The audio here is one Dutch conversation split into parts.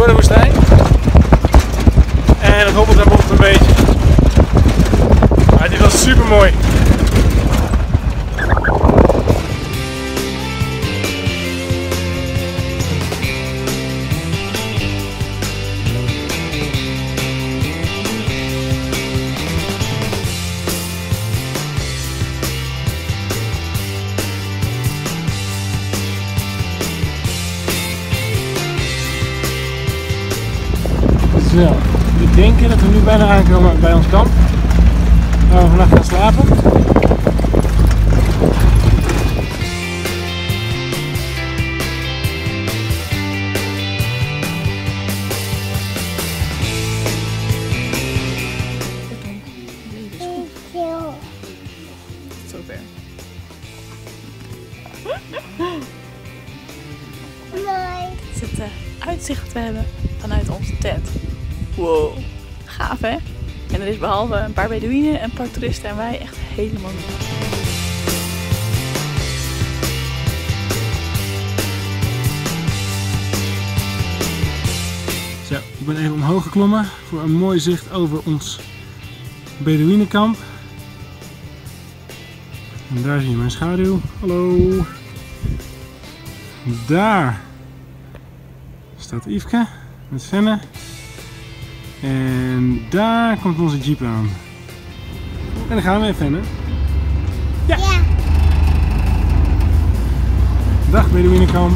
door de woestijn. En het hobbelt en bobbelt een beetje. Maar dit is wel super mooi. Zo, we denken dat we nu bijna aankomen bij ons kamp. Waar we vannacht gaan slapen. Zover. Nee. Dit is het eh, uitzicht dat we hebben vanuit onze tent. Wow, gaaf hè? En er is behalve een paar Bedouinen en een paar toeristen en wij echt helemaal niet. Zo, ik ben even omhoog geklommen voor een mooi zicht over ons Bedouinenkamp. En daar zie je mijn schaduw. Hallo. Daar staat Yveske met Fenne. En daar komt onze jeep aan. En dan gaan we even, Fenne. Ja. Dag Bedouinenkamp.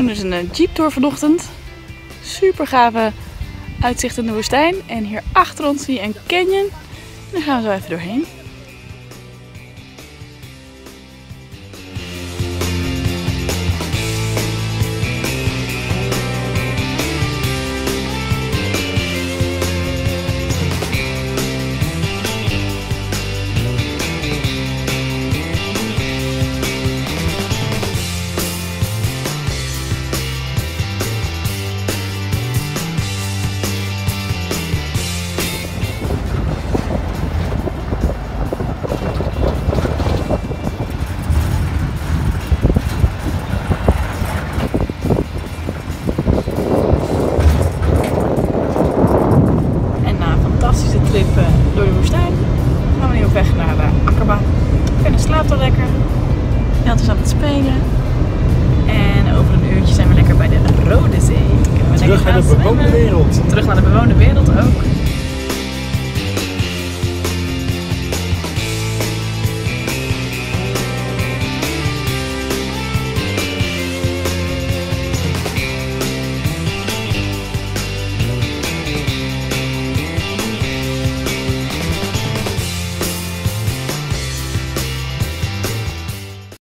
Doen dus een eh, jeep tour vanochtend. Super gave uitzicht in de woestijn. En hier achter ons zie je een canyon. Daar gaan we zo even doorheen. Fantastische trip eh, door de woestijn gaan we nu op weg naar de akkerba. En slaapt al lekker. Jan is aan het spelen. En over een uurtje zijn we lekker bij de Rode Zee. Kunnen we Terug naar de bewoonde wereld. Terug naar de bewoonde wereld ook.